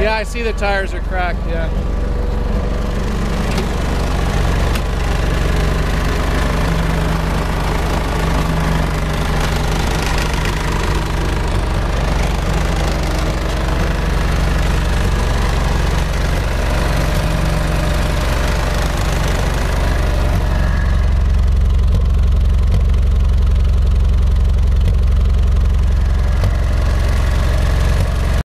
Yeah, I see the tires are cracked, yeah.